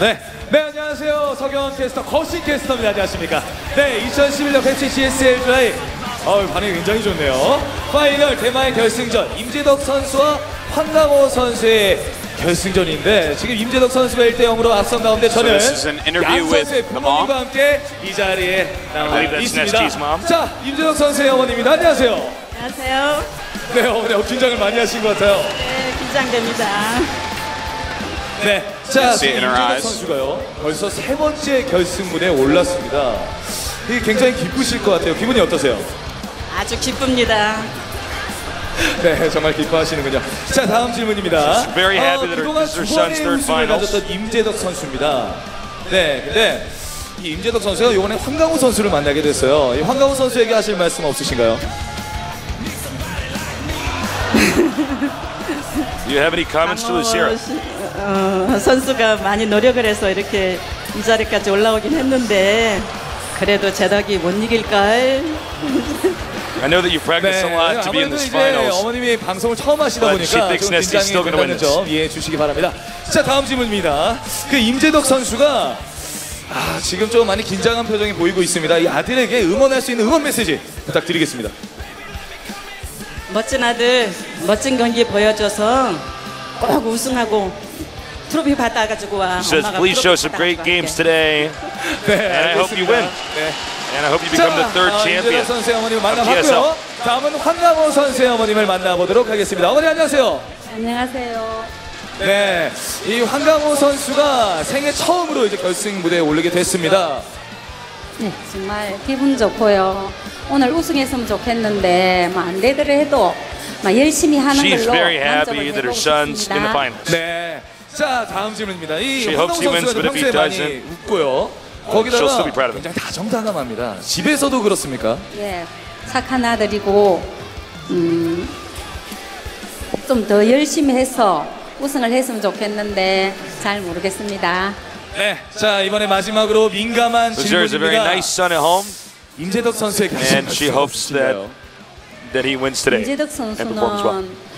네. 네, 안녕하세요. 서경 캐스터, 거신 캐스터입니다. 안녕하십니까. 네, 2011년 펩시 GSL 드라이. 어 반응이 굉장히 좋네요. 파이널 대마의 결승전, 임재덕 선수와 황강호 선수의 결승전인데 지금 임재덕 선수가 1대 0으로 앞선 가운데 저는 양 선수의? 부모님과 함께 이 자리에 나와 있습니다. 자, 임재덕 선수의 어머니입니다. 안녕하세요. 안녕하세요. 네, 어머니 어, 긴장을 많이 하신 것 같아요. 네, 긴장됩니다. 네. 자, see it 지금 in her 임재덕 eyes. 선수가요. 벌써 세 번째 결승문에 올랐습니다. 이게 굉장히 기쁘실 것 같아요. 기분이 어떠세요? 아주 기쁩니다. 네, 정말 기뻐하시는군요. 자, 다음 질문입니다. She's very happy that her- 그동안 this is her 두 번의 third 우승을 finals. 가졌던 임재덕 선수입니다. 네, 근데 이 임재덕 선수가 이번에 황강호 선수를 만나게 됐어요. 이 황강호 선수에게 하실 말씀 없으신가요? Do you have any comments to Lucira? 어, 선수가 많이 노력을 해서 이렇게 이 자리까지 올라오긴 했는데 그래도 제덕이 못 이길걸. I know that you practiced a lot to be in 아무래도 this 이제 finals. 어머님이 방송을 처음 하시다 But 보니까 she thinks 좀 긴장이 still gonna win 된다는 점 이해해 주시기 바랍니다. 자, 다음 질문입니다. 그 임재덕 선수가 아, 지금 좀 많이 긴장한 표정이 보이고 있습니다. 이 아들에게 응원할 수 있는 응원 메시지 부탁드리겠습니다. 멋진 아들, 멋진 경기 보여줘서 꼭 우승하고 트로피 받아가지고 와. She says, 엄마가 please show some great games 갈게." today, 네, And I hope you 알겠습니다. win. 네. and I hope you 자, become the third 어, champion. 선수의 어머님을 PSL. 만나봤고요. 다음은 황강호 선수의 어머님을 만나보도록 하겠습니다. 어머니 안녕하세요. 안녕하세요. 네, 이 황강호 선수가 생애 처음으로 이제 결승 무대에 오르게 됐습니다. 네, 정말 기분 좋고요. 오늘 우승했으면 좋겠는데 뭐안 되더라 해도 막 열심히 하는 She's 걸로 very 만족을 happy that her 해보고 son's in the 싶습니다. finals. 네, 자 다음 질문입니다. 이 She 황강호 hopes he wins, 선수가 but if he 평소에 많이 doesn't, 웃고요. she'll still 거기다가 be proud of him. 굉장히 다정다감합니다. 집에서도 그렇습니까? 예, 착한 아들이고 음, 좀더 열심히 해서 우승을 했으면 좋겠는데 잘 모르겠습니다. 네, 자 이번에 마지막으로 민감한 a very 질문입니다. nice son at home, 임재덕 선수에게 하실 and she hopes that that he wins today 임재덕 and performs well. 선수는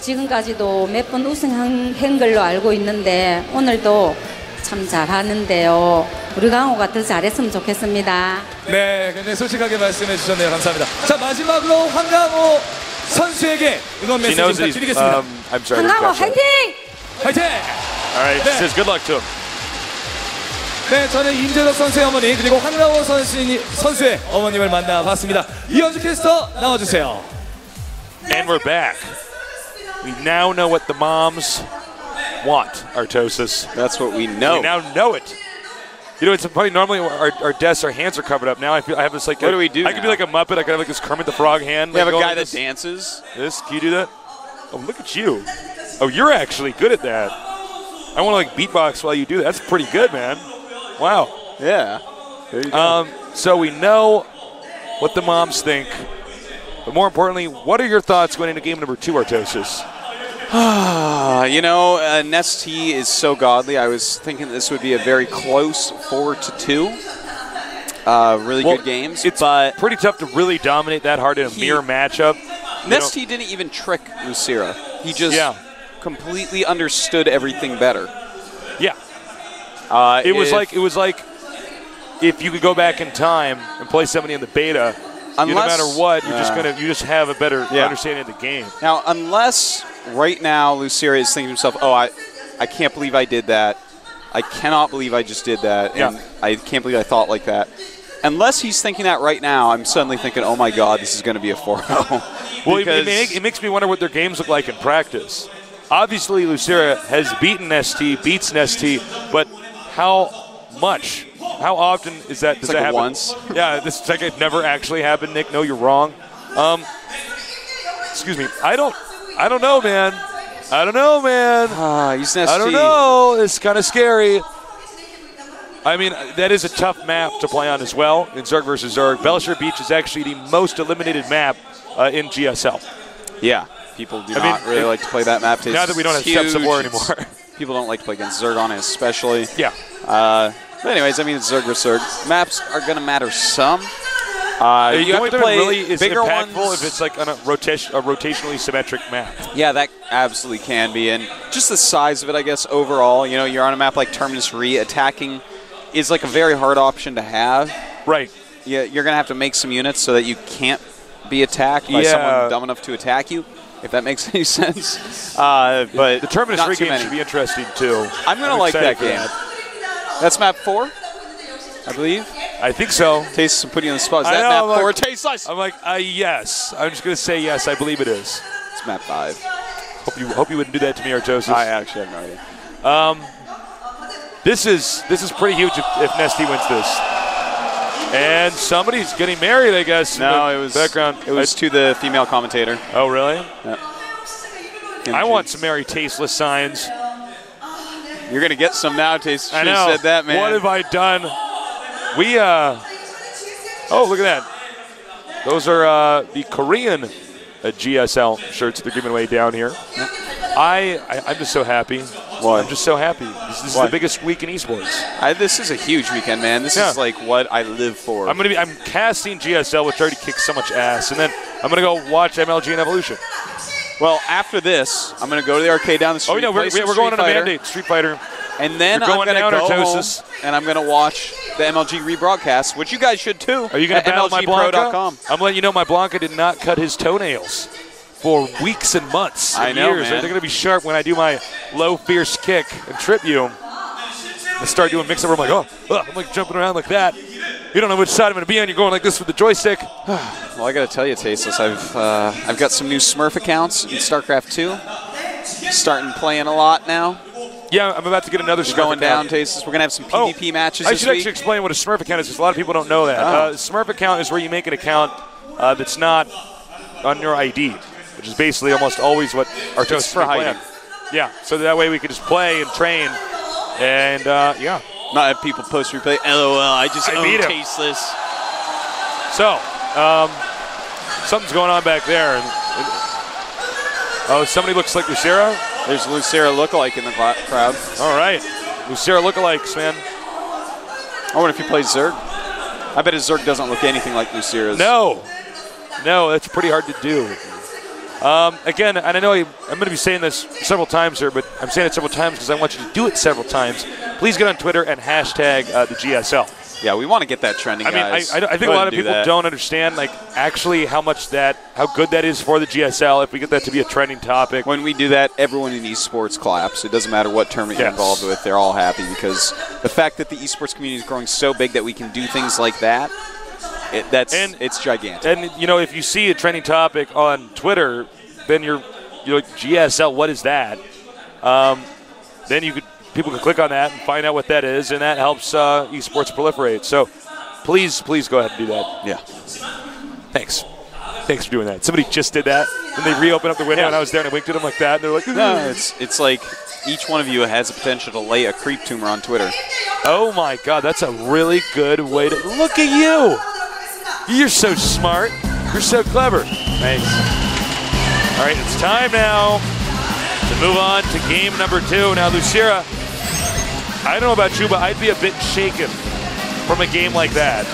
지금까지도 몇 번 우승한 걸로 알고 있는데 오늘도 참 잘하는데요. 우리 강호가 더 잘했으면 좋겠습니다. 네, 굉장히 솔직하게 말씀해 주셨네요. 감사합니다. 자 마지막으로 황강호 선수에게 응원 메시지. 부탁드리겠습니다. Um, I'm sorry. I didn't 강호 catch that. 화이팅! 화이팅! All right. 네. Says good luck to him. 네, 저는 임재덕 선수의 어머니 그리고 황강호 선수, 선수의 어머님을 만나봤습니다. 이현주 캐스터 나와주세요. And we're back. We now know what the moms want, Artosis. That's what we know. We now know it. You know, it's funny. Normally, our, our desks, our hands are covered up. Now I feel I have this like. What a- do we do I could be like a Muppet. I could have like this Kermit the Frog hand. we have a guy that like dances. this. This? Can you do that? Oh, look at you. Oh, you're actually good at that. I want to like beatbox while you do that. That's pretty good, man. Wow. Yeah. There you go. Um, so we know what the moms think, but more importantly, what are your thoughts going into game number two, Artosis? Uh, you know, uh, NesTea is so godly. I was thinking this would be a very close four to two. Uh, really Well, good games. It's but pretty tough to really dominate that hard in a He- mirror matchup. NesTea didn't even trick LosirA. He just Yeah. completely understood everything better. yeah, Uh, it was like it was like if you could go back in time and play somebody in the beta. You, no matter what, you're just gonna you just have a better Yeah. understanding of the game. Now, unless right now LosirA is thinking to himself, "Oh, I, I can't believe I did that. I cannot believe I just did that, and Yeah. I can't believe I thought like that." Unless he's thinking that right now, I'm suddenly thinking, "Oh my God, this is going to be a 4-0." Well, it, it, it makes me wonder what their games look like in practice. Obviously, LosirA has beaten ST, beats ST, but how much? How often is that? Does like that happen? once. Yeah, this is like it never actually happened. Nick, no, you're wrong. Um, excuse me. I don't. I don't know, man. I don't know, man. Ah, he's. I don't know. It's kind of scary. I mean, that is a tough map to play on as well in Zerg versus Zerg. Belshir Beach is actually the most eliminated map uh, in GSL. Yeah, people do I mean, not really it- like to play that map. Now that we don't have It's Steppes of War anymore. people don't like to play against Zerg on it, especially. Yeah. Uh, but anyways, I mean, it's Zerg versus Zerg. Maps are going to matter some. Uh, you have to play really is bigger impactful ones. if it's like on a, rotation, a rotationally symmetric map. Yeah, that absolutely can be, and just the size of it, I guess. Overall, you know, you're on a map like Terminus RE, attacking is like a very hard option to have. Right. Yeah, you're gonna have to make some units so that you can't be attacked by Yeah. someone dumb enough to attack you. If that makes any sense. Uh, but The Terminus RE game should be interesting too. I'm gonna I'm like that game. That's map four, I believe. I think so. Taste put you on the spot. Is I that know, map like- four? Taste slice. I'm like, uh, yes. I'm just gonna say yes. I believe it is. It's map five. Hope you hope you wouldn't do that to me, Artosis. I actually have no idea. This is this is pretty huge if, if Nesty wins this. And somebody's getting married, I guess. No, it was background. It was to the female commentator. Oh, really? And I want some Mary tasteless signs. You're gonna get some now, Taste. I know. said that, man. What have I done? We uh. Oh, look at that. Those are uh, the Korean uh, GSL shirts they're giving away down here. I, I I'm just so happy. Why? I'm just so happy. This, this is the biggest week in esports. I, this is a huge weekend, man. This Yeah. is like what I live for. I'm gonna be. I'm casting GSL, which already kicks so much ass, and then I'm gonna go watch MLG and Evolution. Well, after this, I'm gonna go to the arcade down the oh, street. Oh, no, we're, we're going on Street a Fighter, mandate. Street Fighter. and then You're I'm going gonna go home and I'm gonna watch the MLG rebroadcast, which you guys should too. Are you gonna at battle my Blanka? I'm letting you know my Blanka did not cut his toenails for weeks and months. I and know, years. man. They're gonna be sharp when I do my low fierce kick and trip you. I start doing mix up. I'm like, oh, ugh, I'm like jumping around like that. You don't know which side I'm gonna be on. You're going like this with the joystick. Well, I gotta tell you, Tasteless, I've uh, I've got some new Smurf accounts in StarCraft 2. Starting playing a lot now. Yeah, I'm about to get another Smurf Going down, account. Tasteless. We're gonna have some Oh, PvP matches I should week. actually explain what a Smurf account is because a lot of people don't know that. Oh. Uh, Smurf account is where you make an account uh, that's not on your ID, which is basically almost always what our toast for hiding. Yeah, so that way we could just play and train, and uh, yeah. Not have people post replay. LOL. I just I own. Tasteless. So, um, something's going on back there. Oh, somebody looks like LosirA. There's LosirA lookalike in the crowd. All right, LosirA lookalikes, man. I wonder if he plays Zerg. I bet his Zerg doesn't look anything like LosirA's. No, no, that's pretty hard to do. Um, again, and I know I, I'm going to be saying this several times here, but I'm saying it several times because I want you to do it several times. Please get on Twitter and hashtag uh, the GSL. Yeah, we want to get that trending, I mean, I. I, I think Go a lot of do people that. don't understand, like, actually how much that, how good that is for the GSL if we get that to be a trending topic. When we do that, everyone in esports claps. It doesn't matter what tournament you're Yes. involved with; they're all happy because the fact that the esports community is growing so big that we can do things like that, it, that's And- it's gigantic. And you know, if you see a trending topic on Twitter, then you're you're like GSL. What is that? Um, then you could people can click on that and find out what that is, and that helps uh, esports proliferate. So please, please go ahead and do that. yeah, Thanks. Thanks for doing that. Somebody just did that, and they reopened up the window, Yeah. and I was there and I winked at them like that, and they're like, no, it's it's like each one of you has the potential to lay a creep tumor on Twitter. "Oh my God, that's a really good way to look at you. You're so smart. You're so clever." Thanks. All right, it's time now to move on to game number two. Now, LosirA, I don't know about you, but I'd be a bit shaken from a game like that.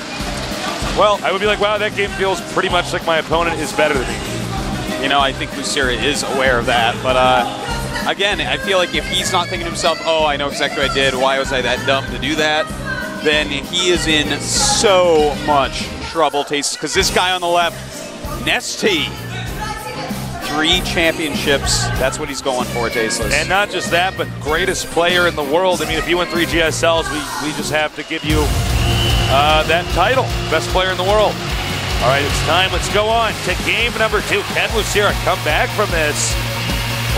Well, I would be like, wow, that game feels pretty much like my opponent is better than me. You know, I think LosirA is aware of that, but uh, again, I feel like if he's not thinking to himself, "Oh, I know exactly what I did. Why was I that dumb to do that?" Then he is in so much trouble, because this guy on the left, NesTea, three championships. That's what he's going for, Tasteless. And not just that, but greatest player in the world. I mean, if you win three GSLs, we, we just have to give you uh, that title, best player in the world. All right, it's time. Let's go on to game number two. Can LosirA come back from this?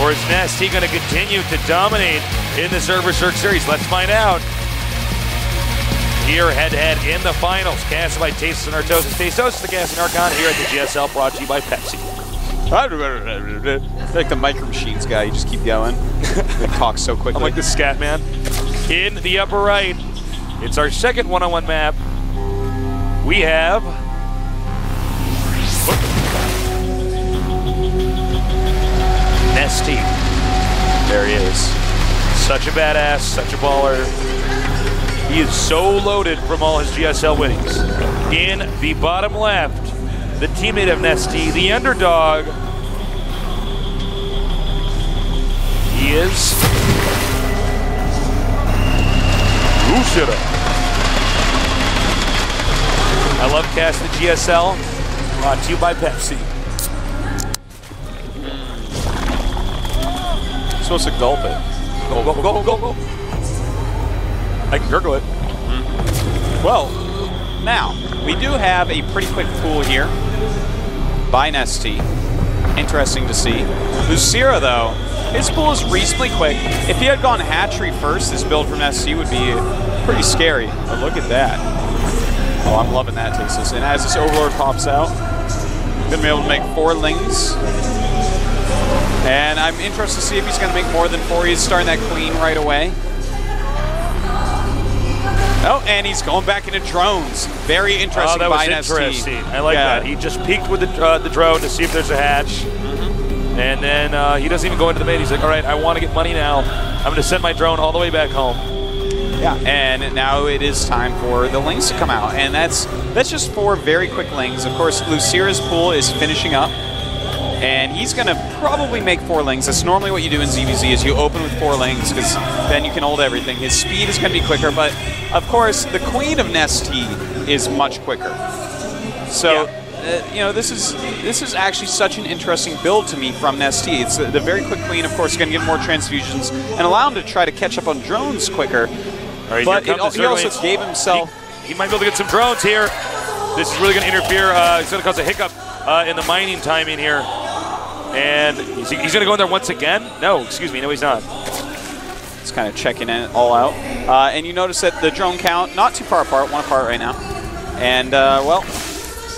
Or is NesTea going to continue to dominate in the Server Cirque Series? Let's find out. Here, head to head in the finals. Cast by Tastes and Artosis. Tastos, the Gas and Archon here at the GSL, brought to you by Pepsi. like the micro machines guy, you just keep going. they talk so quickly. I'm like the scat man. In the upper right, it's our second one-on-one map. We have. NesTea. There he is. Such a badass, such a baller. He is so loaded from all his GSL winnings. In the bottom left, the teammate of NesTea, the underdog. He is LosirA. I love Cast the GSL. Brought to you by Pepsi. supposed to gulp it. Go, go, go, go, go. I can gurgle it. Well, now, we do have a pretty quick pool here by NesTea. Interesting to see. LosirA, though, his pool is reasonably quick. If he had gone hatchery first, this build from NesTea would be pretty scary. But look at that. Oh, I'm loving that, Tasteless. And as this Overlord pops out, gonna be able to make four lings. And I'm interested to see if he's gonna make more than four. He's starting that queen right away. Oh, and he's going back into drones. Very interesting Oh, that was interesting. I like Yeah. that. He just peeked with the, uh, the drone to see if there's a hatch. And then uh, he doesn't even go into the main. He's like, all right, I want to get money now. I'm going to send my drone all the way back home. Yeah, and now it is time for the lings to come out, and that's that's just four very quick lings. Of course, LosirA's pool is finishing up, and he's going to probably make four lings. That's normally what you do in ZVZ is you open with four lings because then you can hold everything. His speed is going to be quicker, but of course, the Queen of NesTea is much quicker. So. Yeah. Uh, you know, this is this is actually such an interesting build to me from NesTea. It's uh, the very quick queen, of course, going to get more transfusions and allow him to try to catch up on drones quicker. Right, But it, the he also gave himself. He, he might be able to get some drones here. This is really going to interfere. Uh, it's going to cause a hiccup uh, in the mining timing here. And he's, he's going to go in there once again? No, excuse me. No, he's not. It's kind of checking it all out. Uh, and you notice that the drone count, not too far apart, one apart right now. And, uh, well,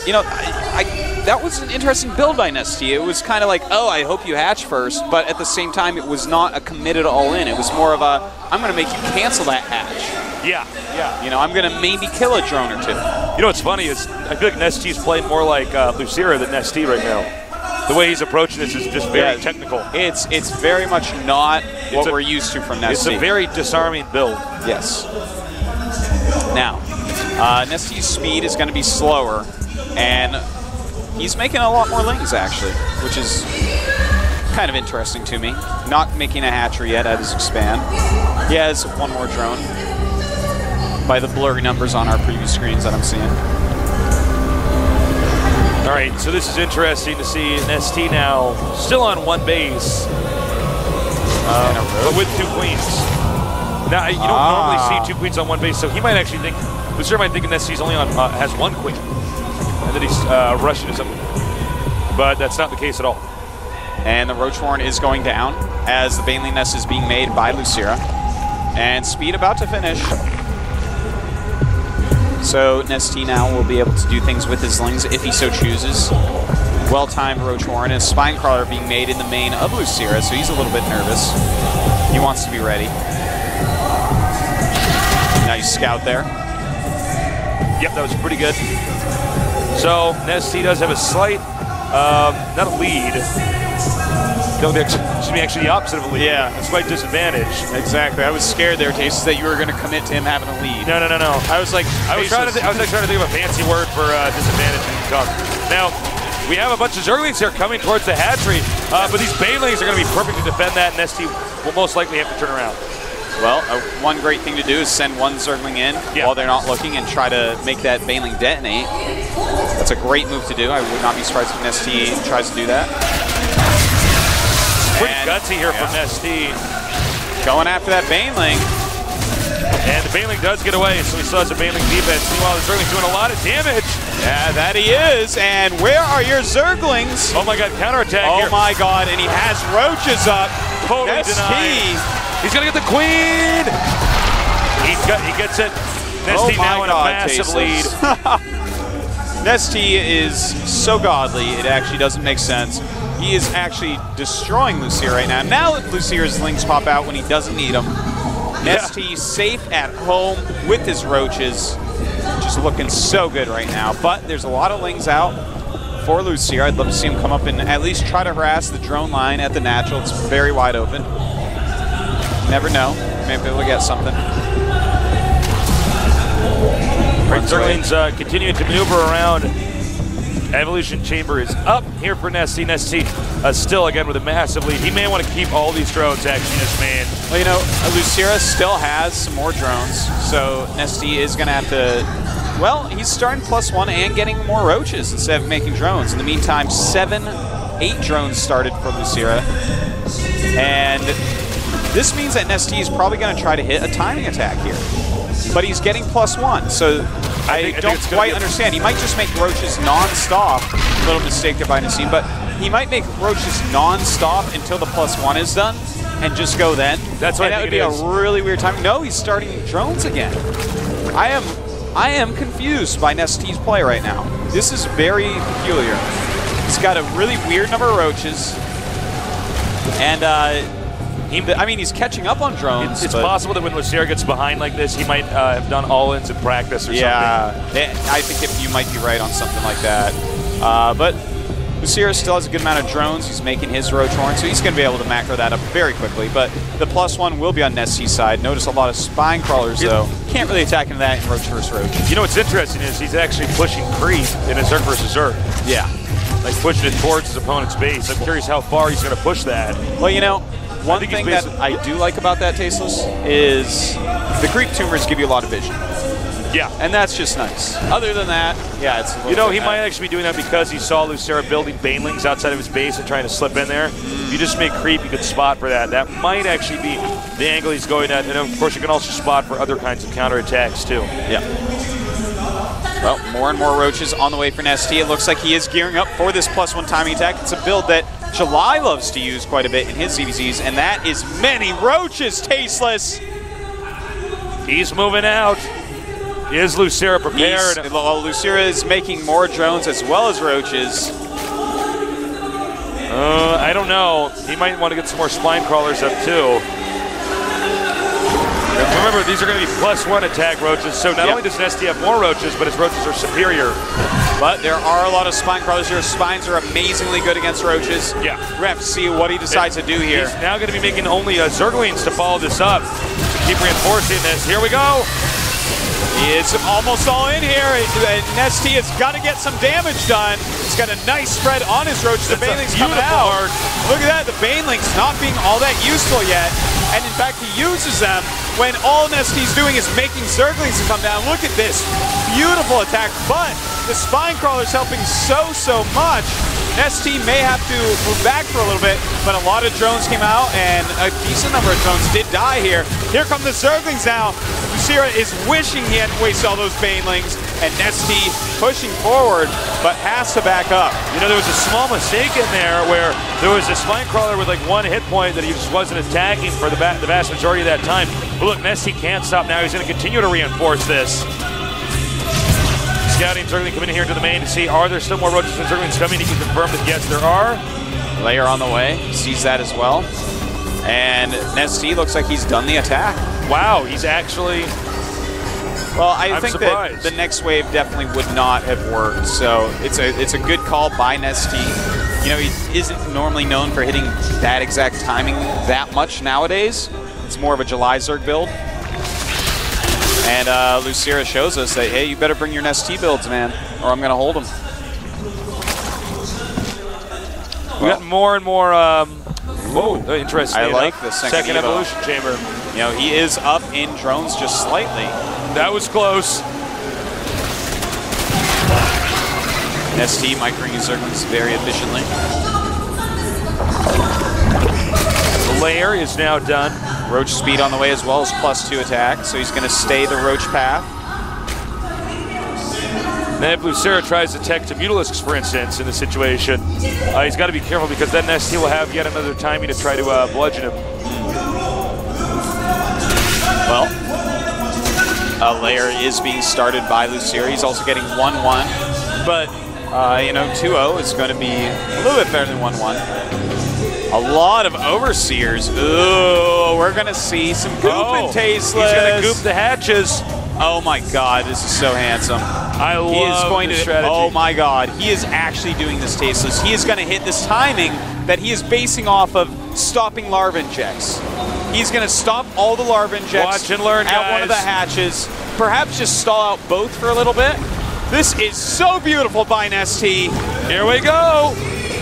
you know, I, I, that was an interesting build by NesTea. It was kind of like, oh, I hope you hatch first, but at the same time, it was not a committed all in. It was more of a, I'm going to make you cancel that hatch. Yeah, yeah. You know, I'm going to maybe kill a drone or two. You know what's funny is I feel like NesTea's playing more like uh, LosirA than NesTea right now. The way he's approaching this is just very Yeah. technical. It's it's very much not what a- we're used to from It's a very disarming build. Yes. Now, uh, speed is going to be slower, and he's making a lot more lings, actually, which is kind of interesting to me. Not making a hatchery yet at his expand. He has one more drone by the blurry numbers on our preview screens that I'm seeing. All right, so this is interesting to see an ST now still on one base, uh, but with two queens. Now you don't Ah. normally see two queens on one base, so he might actually think LosirA might think NesTea's only on uh, has one queen, and that he's uh, rushing to something. But that's not the case at all. And the Roach Warren is going down as the Baneling Nest is being made by LosirA. And speed about to finish. So NesTea now will be able to do things with his lings if he so chooses. Well-timed Roach Warren and Spine Crawler being made in the main of LosirA, so he's a little bit nervous. He wants to be ready. Nice scout there. Yep, that was pretty good. So NesTea does have a slight, um, not a lead. It'll be actually, should be actually the opposite of a lead. Yeah. a slight disadvantage. Exactly. I was scared there, Tastes, that you were going to commit to him having a lead. No, no, no, no. I was like, I was trying to. I was like trying to think of a fancy word for uh, disadvantage in. Now, we have a bunch of Zerglings here coming towards the hatchery, uh, but these Banelings are going to be perfect to defend that. NesTea will most likely have to turn around. Well, uh, one great thing to do is send one Zergling in Yeah. while they're not looking and try to make that Baneling detonate. That's a great move to do. I would not be surprised if an ST tries to do that. Pretty gutsy here from yeah. Going after that Baneling. and the Baneling does get away, so he still has a Baneling defense. Meanwhile, the Zergling's doing a lot of damage. Yeah, that he is. And where are your Zerglings? Oh my God, counterattack Oh here. my god, and he has roaches up. Totally NesTea. denied. He's gonna get the queen. He got, he gets it. Oh NesTea my now in a massive lead. Tasteless. NesTea is so godly, it actually doesn't make sense. He is actually destroying LosirA right now. Now LosirA's lings pop out when he doesn't need them. St safe at home with his roaches. Just looking so good right now. But there's a lot of lings out for LosirA. I'd love to see him come up and at least try to harass the drone line at the natural. It's very wide open. Never know. Maybe we'll get something. Right, Zergling's uh, continuing to maneuver around. Evolution Chamber is up here for NesTea. NesTea uh, still, again, with a massive lead. He may want to keep all these drones actually in his main. Well, you know, LosirA still has some more drones, so NesTea is going to have to. Well, he's starting plus one and getting more roaches instead of making drones. In the meantime, seven, eight drones started for LosirA. And this means that NesTea is probably going to try to hit a timing attack here. But he's getting plus one, so I, think- I don't gonna quite understand. He might just make roaches non-stop. Little mistake there by Nassim, but he might make roaches non-stop until the plus one is done, and just go then. That's what and I that would be is. a really weird time. No, he's starting drones again. I am, I am confused by NesTea's play right now. This is very peculiar. He's got a really weird number of roaches, and uh, he, I mean, he's catching up on drones. It's, it's possible that when LosirA gets behind like this, he might uh, have done all-ins in practice or something. Yeah, I think if you might be right on something like that. Uh, but LosirA still has a good amount of drones. He's making his Roach Warren, so he's going to be able to macro that up very quickly. But the plus one will be on NesTea's side. Notice a lot of spine crawlers, Yeah. though. Can't really attack into that in roach versus roach. You know what's interesting is he's actually pushing creep in a Zerg versus Zerg. Yeah. Like pushing it towards his opponent's base. I'm curious how far he's going to push that. Well, you know, one thing that I do like about that Tasteless is the creep tumors give you a lot of vision. Yeah. And that's just nice. Other than that, yeah, it's You know, he bad. might actually be doing that because he saw LosirA building banelings outside of his base and trying to slip in there. If you just make creep, you could spot for that. That might actually be the angle he's going at. And of course, you can also spot for other kinds of counterattacks too. Yeah. Well, more and more roaches on the way for NesTea. It looks like he is gearing up for this plus one timing attack. It's a build that July loves to use quite a bit in his ZVZs, and that is many roaches, tasteless. He's moving out. Is LosirA prepared? well, LosirA is making more drones as well as roaches. Uh, I don't know. He might want to get some more spine crawlers up too. And Remember, these are going to be plus one attack roaches, so not Yeah. only does NesTea have more roaches, but his roaches are superior. But there are a lot of spine crawlers here. Spines are amazingly good against roaches. Yeah. We're going to have to see what he decides to do here. He's now going to be making only uh, Zerglings to follow this up. To keep reinforcing this. Here we go. He is almost all in here. Uh, NesTea has got to get some damage done. He's got a nice spread on his roach. The Baneling's coming out. arc. Look at that. The Baneling's not being all that useful yet. And in fact, he uses them when all NesTea's doing is making Zerglings to come down. Look at this. Beautiful attack. But the Spine Crawler's helping so, so much. NesTea may have to move back for a little bit, but a lot of drones came out, and a decent number of drones did die here. Here come the Zerglings now. LosirA is wishing he hadn't wasted all those Banelings, and NesTea pushing forward, but has to back up. You know, there was a small mistake in there where there was a spine crawler with like one hit point that he just wasn't attacking for the, the vast majority of that time. But look, NesTea can't stop now. He's going to continue to reinforce this. Scouting Zergling coming in here to the main to see are there still more roaches and Zerglings coming. He can confirm that yes, there are. Lair on the way, sees that as well. And NesTea looks like he's done the attack. Wow, he's actually Well, I I'm think surprised. that the next wave definitely would not have worked. So it's a it's a good call by NesTea. You know, he isn't normally known for hitting that exact timing that much nowadays. It's more of a July Zerg build. And uh, LosirA shows us that, hey, you better bring your NesTea builds, man, or I'm going to hold them. we got more and more. Um, whoa, interesting. I enough. like the second Evo. evolution chamber. You know, he is up in drones just slightly. That was close. NesTea microing his Zerglings very efficiently. The lair is now done. Roach speed on the way as well as plus two attack, so he's going to stay the Roach path. Then if LosirA tries to tech to Mutalisks, for instance, in the situation, uh, he's got to be careful because then NesTea will have yet another timing to try to uh, bludgeon him. Well, a lair is being started by LosirA. He's also getting 1-1, but, uh, you know, 2-0 is going to be a little bit better than 1-1. A lot of Overseers. Ooh, we're going to see some goop Oh, and tasteless. He's going to goop the hatches. Oh my god, this is so handsome. I love He is going this to. strategy. Oh my God, he is actually doing this tasteless. He is going to hit this timing that he is basing off of stopping larva injects. He's going to stop all the larva injects Watch and learn, at one of the hatches. Perhaps just stall out both for a little bit. This is so beautiful by NesTea. Here we go.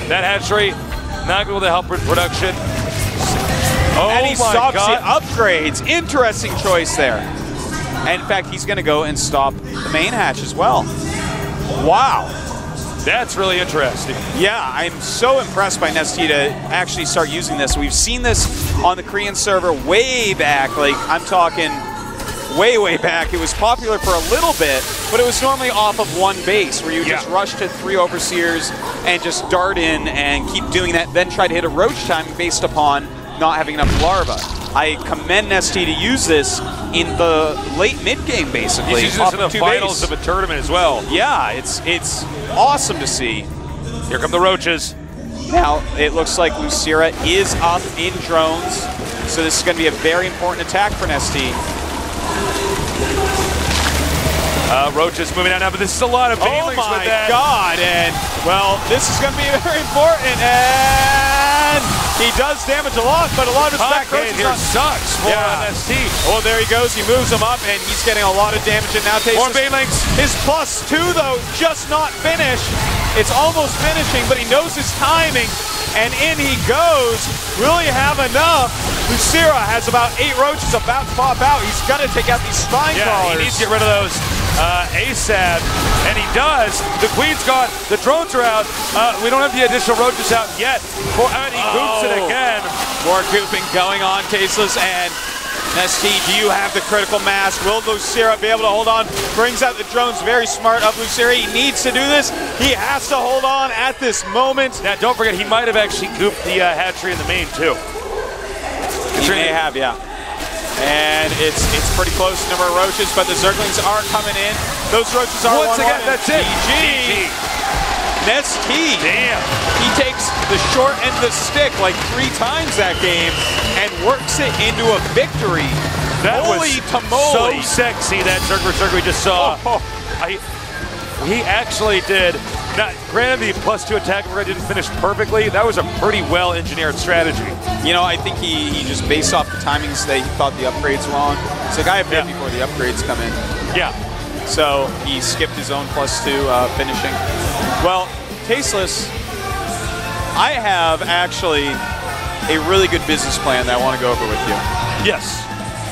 That hatchery not going to help with production. Oh and he my stops God. the upgrades. Interesting choice there. And in fact, he's going to go and stop the main hatch as well. Wow. That's really interesting. Yeah, I'm so impressed by NesTea to actually start using this. We've seen this on the Korean server way back. Like, I'm talking way, way back. It was popular for a little bit, but it was normally off of one base where you Yeah. just rush to three overseers and just dart in and keep doing that, then try to hit a roach time based upon not having enough larva. I commend NesTea to use this in the late mid game, basically. He's using this in the two finals base. of a tournament as well. Yeah, it's it's awesome to see. Here come the roaches. Now, it looks like LosirA is up in drones, so this is going to be a very important attack for NesTea. Uh, roaches moving out now, but this is a lot of Oh banelings my with that. god, and well, this is going to be very important, and he does damage a lot, but a lot of his back Cockade roach is here not- sucks for Yeah. NST. Oh, there he goes. He moves him up, and he's getting a lot of damage. And now takes More his, his plus two, though, just not finished. It's almost finishing, but he knows his timing, and in he goes. Will he have enough? LosirA has about eight roaches about to pop out. He's got to take out these spine Yeah, crawlers. he needs to get rid of those uh, ASAP, and he does. The queen's gone. The drones are out. Uh, we don't have the additional roaches out yet. For, and he goops it Oh. again. More gooping going on, Tasteless, and ST, do you have the critical mass? Will LosirA be able to hold on? Brings out the drones, very smart of LosirA. He needs to do this. He has to hold on at this moment. Now, don't forget, he might have actually gooped the uh, hatchery in the main, too. He may have, yeah. And it's it's pretty close number of roaches, but the Zerglings are coming in. Those roaches are Once one again, one, that's it. GG. NesTea. Damn. He takes the short end of the stick like three times that game and works it into a victory. That Holy was tamale. so sexy, that Zerg Zerg we just saw. Oh. I, he actually did. Not, granted, the plus two attack didn't finish perfectly. That was a pretty well engineered strategy. You know, I think he, he just based off the timings that he thought the upgrades were on. It's like I have bid Yeah. before the upgrades come in. Yeah. So he skipped his own plus two uh, finishing. Well, Tasteless, I have actually a really good business plan that I want to go over with you. Yes.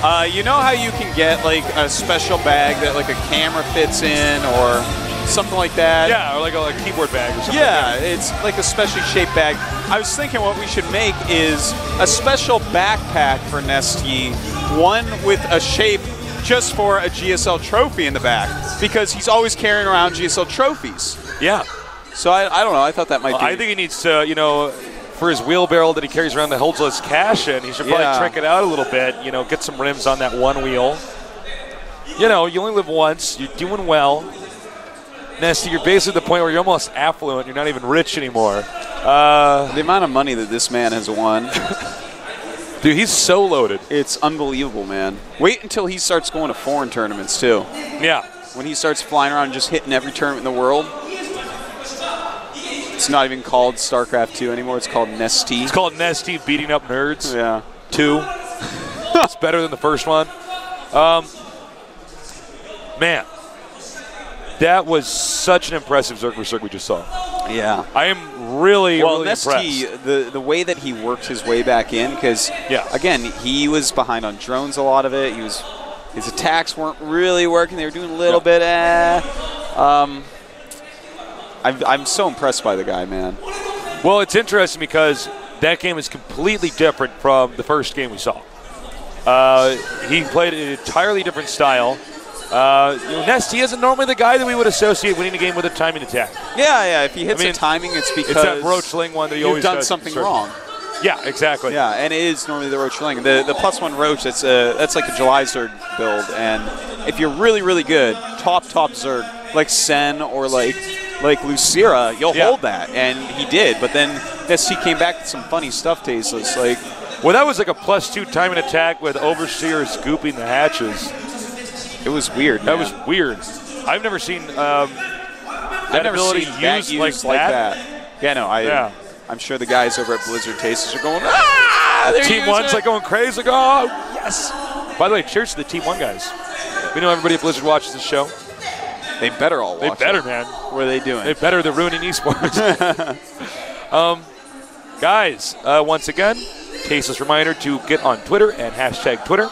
Uh, you know how you can get like a special bag that like a camera fits in or something like that? Yeah, or like a, like a keyboard bag or something. Yeah, Like it's like a specially shaped bag. I was thinking what we should make is a special backpack for NesTea, one with a shape just for a GSL trophy in the back, because he's always carrying around GSL trophies. Yeah. So I, I don't know. I thought that might Well, be. I think he needs to, you know, for his wheelbarrow that he carries around that holds all his cash in, he should probably Yeah. trick it out a little bit. You know, get some rims on that one wheel. You know, you only live once. You're doing well. NesTea, you're basically at the point where you're almost affluent. You're not even rich anymore. Uh, the amount of money that this man has won, dude, he's so loaded. it's unbelievable, man. Wait until he starts going to foreign tournaments too. Yeah. When he starts flying around and just hitting every tournament in the world. It's not even called StarCraft 2 anymore. It's called NesTea. It's called NesTea beating up nerds. Yeah. Two. it's better than the first one. Um, man, that was such an impressive Zerg Berserk we just saw. Yeah. I am really, Well, really impressed. the the way that he worked his way back in, because Yeah. again, he was behind on drones a lot of it. He was his attacks weren't really working. They were doing a little bit. Eh. Um, I'm, I'm so impressed by the guy, man. Well, it's interesting because that game is completely different from the first game we saw. Uh, he played an entirely different style. Uh, you know, NesTea isn't normally the guy that we would associate winning a game with a timing attack. Yeah, yeah. If he hits I mean, a timing, it's because It's that Roachling one that he you've always done does. something wrong. Yeah, exactly. Yeah, and it is normally the Roach Ling. The the plus one Roach, that's a that's like a July Zerg build, and if you're really really good, top top Zerg like Sen or like like LosirA, you'll Yeah. hold that, and he did. But then yes, he came back with some funny stuff, tasteless. Like Well, that was like a plus two timing attack with Overseer scooping the hatches. It was weird. That man. was weird. I've never seen um, I've that never ability seen that used, used like, like that. that. Yeah, no, I. Yeah. I'm sure the guys over at Blizzard Tasters are going, ah, Team One's it. like going crazy. Like, oh, yes. By the way, cheers to the Team One guys. We know everybody at Blizzard watches this show. They better all They better, it. man. What are they doing? They better. They're ruining esports. um, guys, uh, once again, tasteless reminder to get on Twitter and hashtag Twitter.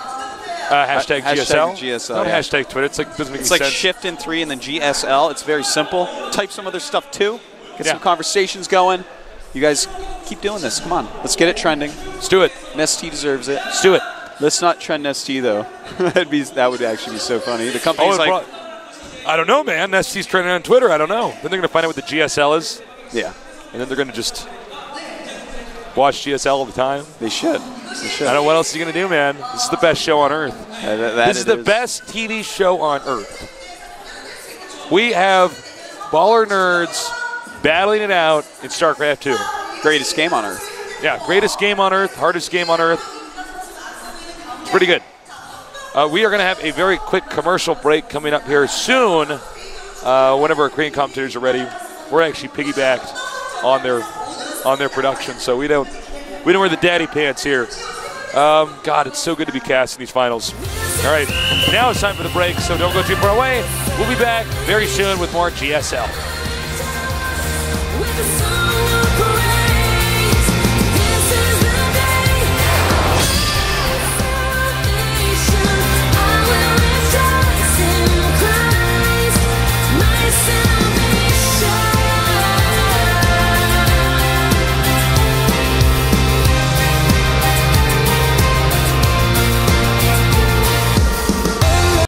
Uh, hashtag, hashtag GSL. GSL, Not yeah. hashtag Twitter. It's like doesn't make It's like sense. shift in three and then GSL. It's very simple. Type some other stuff too. Get some conversations going. You guys keep doing this. Come on, let's get it trending. Let's do it. Nestea deserves it. Let's do it. Let's not trend Nestea though. That'd be that would actually be so funny. The company's it like, brought- I don't know, man. NesTea's trending on Twitter. I don't know. Then they're going to find out what the GSL is, yeah, and then they're going to just watch GSL all the time. they should. I don't know what else you're going to do, man. This is the best show on earth. Uh, that- that this is the best TV show on earth. We have baller nerds battling it out in StarCraft 2. greatest game on earth. Yeah, greatest game on earth, hardest game on earth. It's pretty good. Uh, we are going to have a very quick commercial break coming up here soon. Uh, whenever our Korean commentators are ready, we're actually piggybacked on their on their production, so we don't we don't wear the daddy pants here. Um, God, it's so good to be cast in these finals. All right, now it's time for the break, so don't go too far away. We'll be back very soon with more GSL.